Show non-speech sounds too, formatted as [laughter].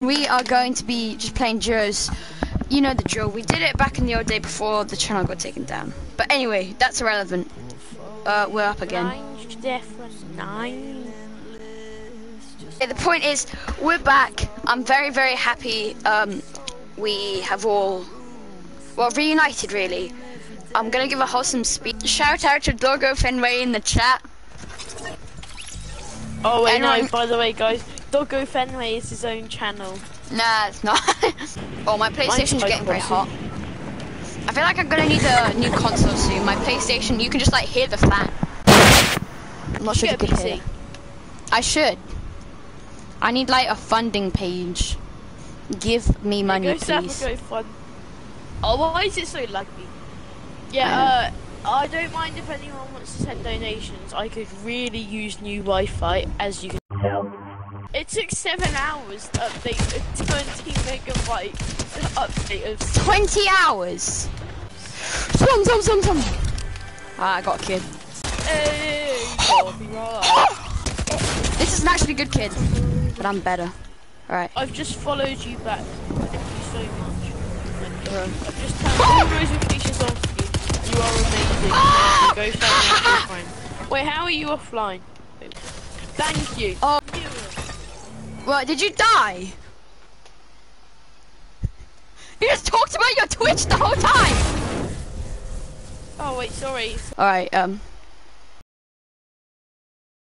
We are going to be just playing duos. You know the drill. We did it back in the old day before the channel got taken down. But anyway, that's irrelevant. Uh, we're up again. Nine. Yeah, the point is, we're back. I'm very, very happy. Um, we have all, well, reunited really. I'm gonna give a wholesome speech. Shout out to Doggo Fenway in the chat. Oh wait, Anyone- no. By the way, guys, Doggo Fenway is his own channel. Nah, it's not. [laughs] oh, my PlayStation's getting very hot. I feel like I'm gonna need a new console soon. My PlayStation, you can just like hear the fan. I'm not sure you could hear. I should. I need like a funding page. Give me money, Go please. GoFund. Oh, why is it so laggy? Yeah, uh, I don't mind if anyone wants to send donations. I could really use new Wi-Fi, as you can. It took seven hours to update a 20 megabyte update of 20 hours. Some, some, some, some. Ah, I got a kid. Hey. This is an actually good kid, but I'm better. Alright. I've just followed you back. Thank you so much. I've just turned all notifications off you. You are amazing. Go find me offline. Wait, how are you offline? Thank you. Oh. What, did you die? You just talked about your Twitch the whole time! Oh wait, sorry. Alright, um,